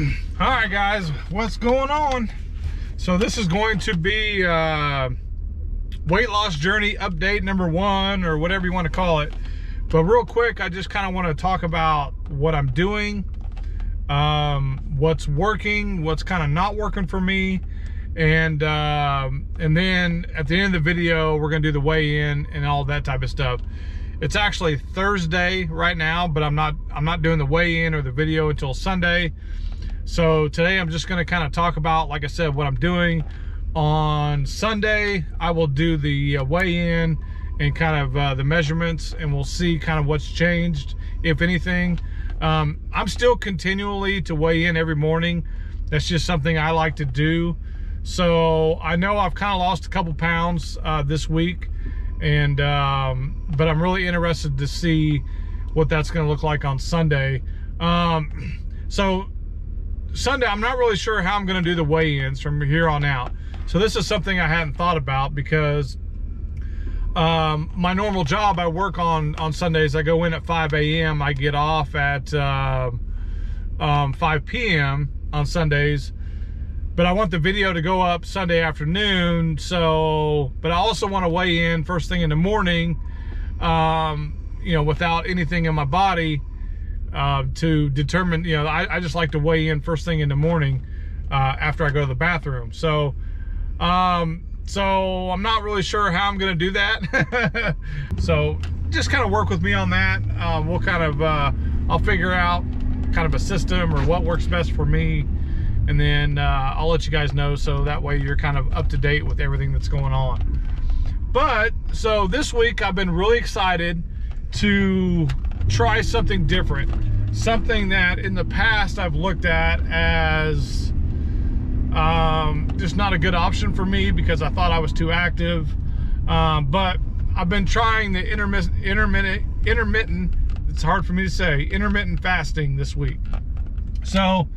all right guys what's going on? So this is going to be uh weight loss journey update number one or whatever you want to call it. But real quick i just kind of want to talk about what i'm doing um what's working what's kind of not working for me and um and then at the end of the video we're gonna do the weigh in and all that type of stuff. It's actually thursday right now but i'm not i'm not doing the weigh in or the video until sunday so today I'm just gonna kind of talk about, like I said, what I'm doing. On Sunday, I will do the uh, weigh-in and kind of uh, the measurements and we'll see kind of what's changed, if anything. Um, I'm still continually to weigh in every morning. That's just something I like to do. So I know I've kind of lost a couple pounds uh, this week, and um, but I'm really interested to see what that's going to look like on Sunday. Um, so Sunday, I'm not really sure how I'm going to do the weigh-ins from here on out. So this is something I hadn't thought about because um, my normal job, I work on on Sundays. I go in at 5 a.m. I get off at uh, um, 5 p.m. on Sundays. But I want the video to go up Sunday afternoon. So, but I also want to weigh in first thing in the morning, um, you know, without anything in my body uh, to determine, you know, I, I, just like to weigh in first thing in the morning uh, after I go to the bathroom. So, um, so I'm not really sure how I'm going to do that. so just kind of work with me on that. Um, we'll kind of, uh, I'll figure out kind of a system or what works best for me. And then uh, I'll let you guys know so that way you're kind of up to date with everything that's going on. But so this week I've been really excited to try something different. Something that in the past I've looked at as um, just not a good option for me because I thought I was too active. Um, but I've been trying the intermittent, intermittent, intermittent, it's hard for me to say, intermittent fasting this week. So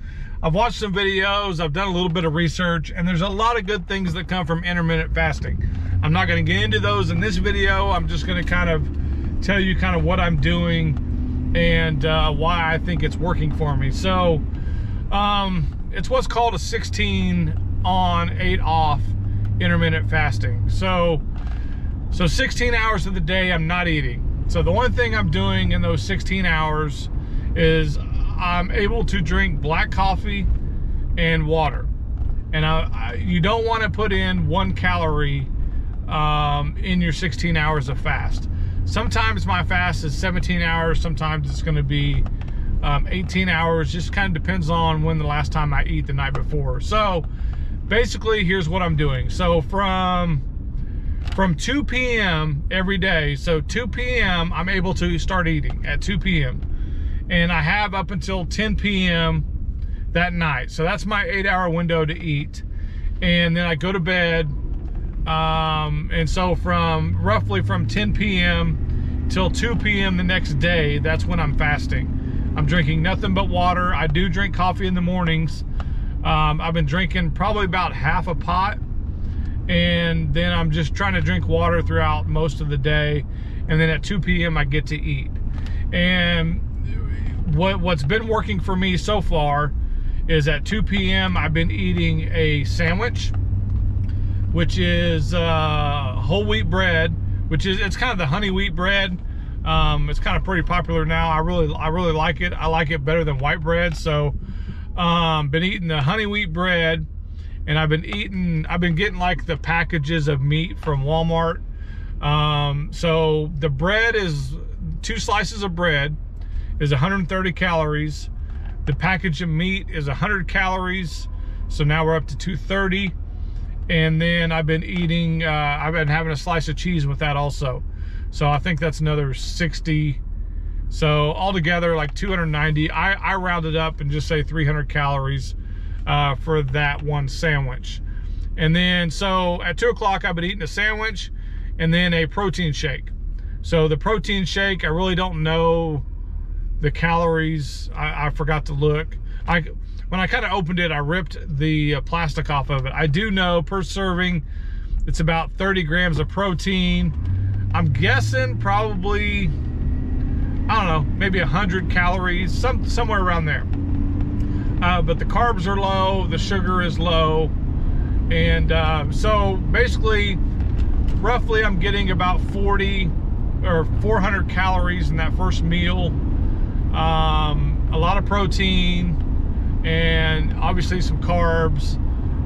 I've watched some videos, I've done a little bit of research, and there's a lot of good things that come from intermittent fasting. I'm not gonna get into those in this video. I'm just gonna kind of tell you kind of what I'm doing and uh, why I think it's working for me. So um, it's what's called a 16 on, 8 off intermittent fasting. So, so 16 hours of the day I'm not eating. So the one thing I'm doing in those 16 hours is I'm able to drink black coffee and water. And I, I, you don't want to put in one calorie um, in your 16 hours of fast. Sometimes my fast is 17 hours, sometimes it's going to be um, 18 hours. Just kind of depends on when the last time I eat the night before. So basically, here's what I'm doing. So from from 2 p.m. every day, so 2 p.m. I'm able to start eating at 2 p.m. And I have up until 10 p.m. that night. So that's my eight hour window to eat. And then I go to bed um, and so from roughly from 10 p.m. till 2 p.m. the next day, that's when I'm fasting. I'm drinking nothing but water. I do drink coffee in the mornings. Um, I've been drinking probably about half a pot. And then I'm just trying to drink water throughout most of the day. And then at 2 p.m. I get to eat. And what, what's been working for me so far is at 2 p.m. I've been eating a sandwich which is uh, whole wheat bread, which is it's kind of the honey wheat bread. Um, it's kind of pretty popular now. I really I really like it. I like it better than white bread. So um, been eating the honey wheat bread, and I've been eating I've been getting like the packages of meat from Walmart. Um, so the bread is two slices of bread is 130 calories. The package of meat is 100 calories. So now we're up to 230 and then I've been eating, uh, I've been having a slice of cheese with that also. So I think that's another 60. So altogether, like 290. I, I rounded up and just say 300 calories uh, for that one sandwich. And then, so at 2 o'clock, I've been eating a sandwich and then a protein shake. So the protein shake, I really don't know the calories. I, I forgot to look. I when I kind of opened it, I ripped the uh, plastic off of it. I do know per serving, it's about 30 grams of protein. I'm guessing probably, I don't know, maybe 100 calories, some somewhere around there. uh, but the carbs are low, the sugar is low, and uh, so basically, roughly, I'm getting about 40 or 400 calories in that first meal. Um, a lot of protein and obviously some carbs,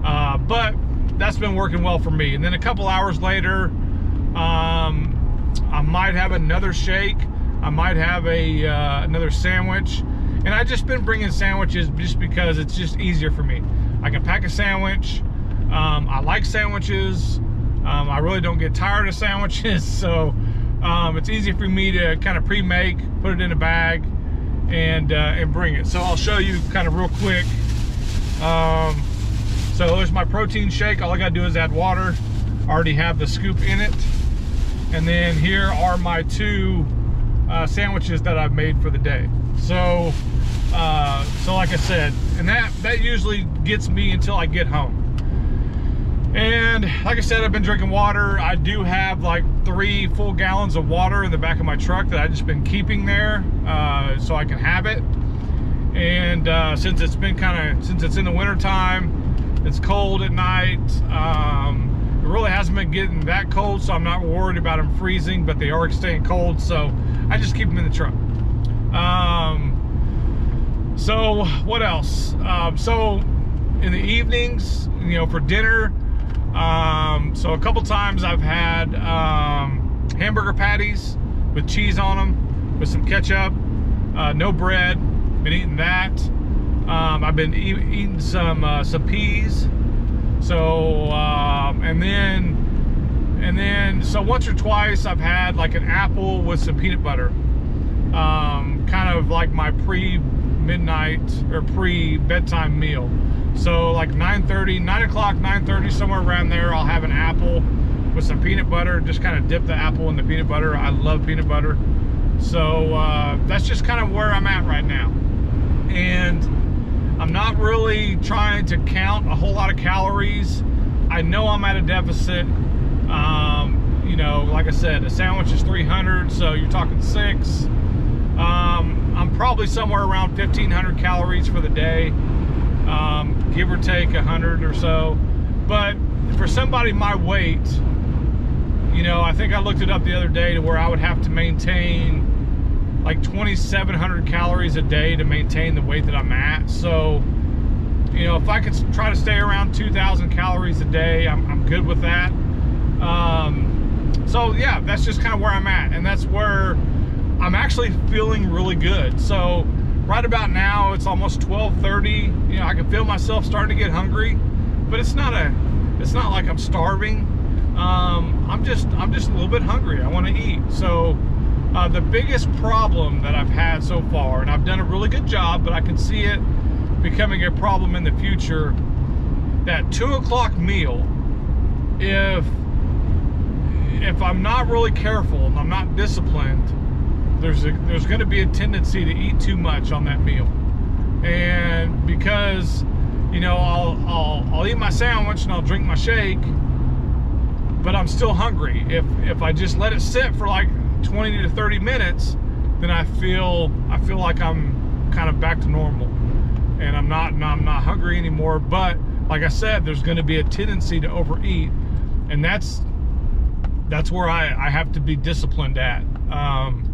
uh, but that's been working well for me. And then a couple hours later, um, I might have another shake. I might have a uh, another sandwich. And I just been bringing sandwiches just because it's just easier for me. I can pack a sandwich. Um, I like sandwiches. Um, I really don't get tired of sandwiches, so um, it's easy for me to kind of pre-make, put it in a bag, and uh, and bring it. So I'll show you kind of real quick. Um, so there's my protein shake. All I gotta do is add water. I already have the scoop in it. And then here are my two uh, sandwiches that I've made for the day. So, uh, so like I said, and that that usually gets me until I get home. And like I said, I've been drinking water. I do have like three full gallons of water in the back of my truck that I've just been keeping there uh, so I can have it. And uh, since it's been kind of, since it's in the winter time, it's cold at night. Um, it really hasn't been getting that cold, so I'm not worried about them freezing, but they are staying cold, so I just keep them in the truck. Um, so what else? Um, so in the evenings, you know, for dinner, um, so a couple times I've had um, hamburger patties with cheese on them, with some ketchup, uh, no bread. Been eating that. Um, I've been e eating some uh, some peas. So um, and then and then so once or twice I've had like an apple with some peanut butter. Um, kind of like my pre midnight or pre bedtime meal. So like 9.30, 9 o'clock, 9.30, somewhere around there, I'll have an apple with some peanut butter. Just kind of dip the apple in the peanut butter. I love peanut butter. So uh, that's just kind of where I'm at right now. And I'm not really trying to count a whole lot of calories. I know I'm at a deficit. Um, you know, like I said, a sandwich is 300, so you're talking six. Um, I'm probably somewhere around 1,500 calories for the day um, give or take a hundred or so. But for somebody my weight, you know, I think I looked it up the other day to where I would have to maintain like 2,700 calories a day to maintain the weight that I'm at. So, you know, if I could try to stay around 2,000 calories a day, I'm, I'm good with that. Um, so yeah, that's just kind of where I'm at. And that's where I'm actually feeling really good. So right about now it's almost 12:30. You know, I can feel myself starting to get hungry, but it's not a it's not like I'm starving. Um, I'm just I'm just a little bit hungry. I want to eat. So uh, the biggest problem that I've had so far, and I've done a really good job, but I can see it becoming a problem in the future. That two o'clock meal, if if I'm not really careful and I'm not disciplined, there's a, there's going to be a tendency to eat too much on that meal, and because you know I'll I'll I'll eat my sandwich and I'll drink my shake, but I'm still hungry. If if I just let it sit for like 20 to 30 minutes, then I feel I feel like I'm kind of back to normal, and I'm not I'm not hungry anymore. But like I said, there's going to be a tendency to overeat, and that's that's where I, I have to be disciplined at. Um,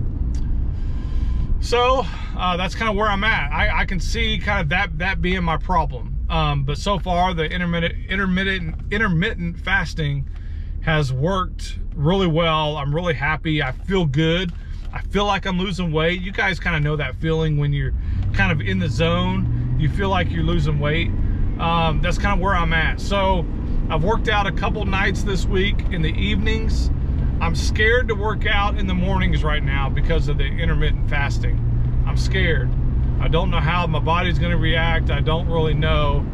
so uh, that's kind of where I'm at. I, I, can see kind of that that being my problem. Um, but so far, the intermittent intermittent intermittent fasting has worked really well. I'm really happy. I feel good. I feel like I'm losing weight. You guys kind of know that feeling when you're kind of in the zone. You feel like you're losing weight. Um, that's kind of where I'm at. So I've worked out a couple nights this week in the evenings. I'm scared to work out in the mornings right now because of the intermittent fasting. I'm scared. I don't know how my body's going to react. I don't really know.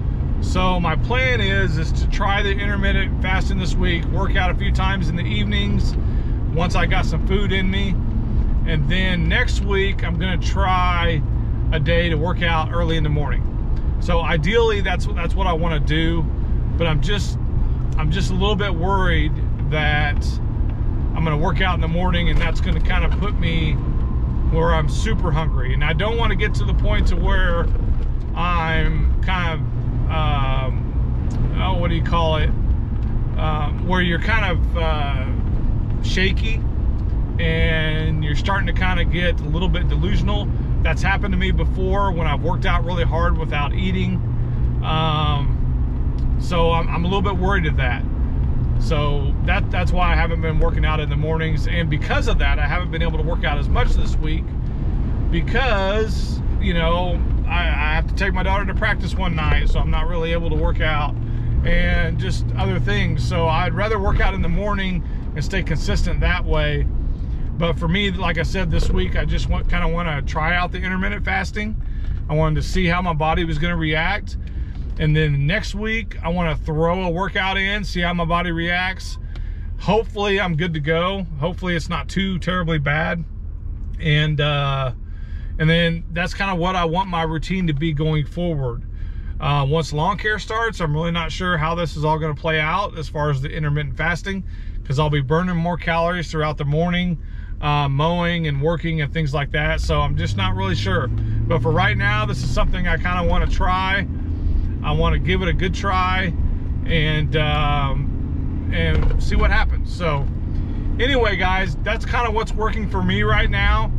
So my plan is is to try the intermittent fasting this week, work out a few times in the evenings once I got some food in me. And then next week I'm going to try a day to work out early in the morning. So ideally that's that's what I want to do, but I'm just I'm just a little bit worried that I'm going to work out in the morning and that's going to kind of put me where I'm super hungry. And I don't want to get to the point to where I'm kind of, um, oh, what do you call it? Um, where you're kind of uh, shaky and you're starting to kind of get a little bit delusional. That's happened to me before when I've worked out really hard without eating. Um, so I'm, I'm a little bit worried of that. So that that's why I haven't been working out in the mornings, and because of that, I haven't been able to work out as much this week because you know I, I have to take my daughter to practice one night, so I'm not really able to work out, and just other things. So I'd rather work out in the morning and stay consistent that way. But for me, like I said this week, I just want kind of want to try out the intermittent fasting. I wanted to see how my body was going to react and then next week, I want to throw a workout in, see how my body reacts. Hopefully, I'm good to go. Hopefully, it's not too terribly bad. And uh, and then that's kind of what I want my routine to be going forward. Uh, once lawn care starts, I'm really not sure how this is all going to play out as far as the intermittent fasting, because I'll be burning more calories throughout the morning, uh, mowing and working and things like that. So I'm just not really sure. But for right now, this is something I kind of want to try. I want to give it a good try and um, and see what happens. So anyway, guys, that's kind of what's working for me right now.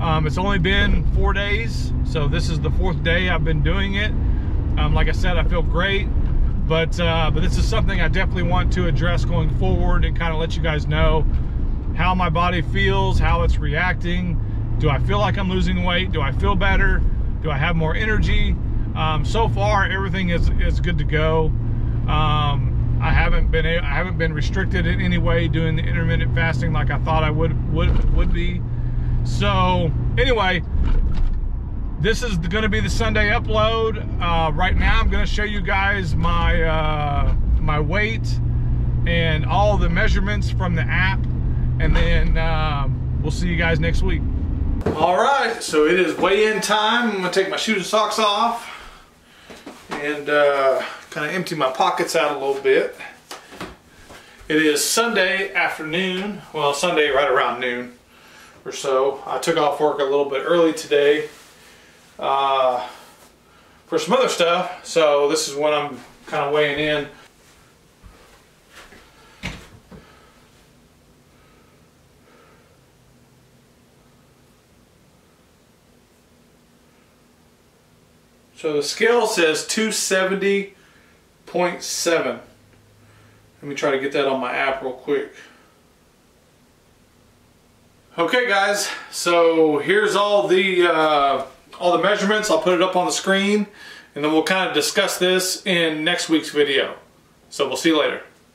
Um, it's only been four days, so this is the fourth day I've been doing it. Um, like I said, I feel great, but uh, but this is something I definitely want to address going forward and kind of let you guys know how my body feels, how it's reacting. Do I feel like I'm losing weight? Do I feel better? Do I have more energy? Um, so far, everything is, is good to go. Um, I haven't been I haven't been restricted in any way doing the intermittent fasting like I thought I would would would be. So anyway, this is going to be the Sunday upload. Uh, right now, I'm going to show you guys my uh, my weight and all the measurements from the app, and then um, we'll see you guys next week. All right, so it is weigh-in time. I'm gonna take my shoes and socks off and uh, kind of empty my pockets out a little bit. It is Sunday afternoon, well Sunday right around noon or so. I took off work a little bit early today uh, for some other stuff, so this is when I'm kind of weighing in. So the scale says 270.7. Let me try to get that on my app real quick. Okay guys, so here's all the uh, all the measurements. I'll put it up on the screen and then we'll kind of discuss this in next week's video. So we'll see you later.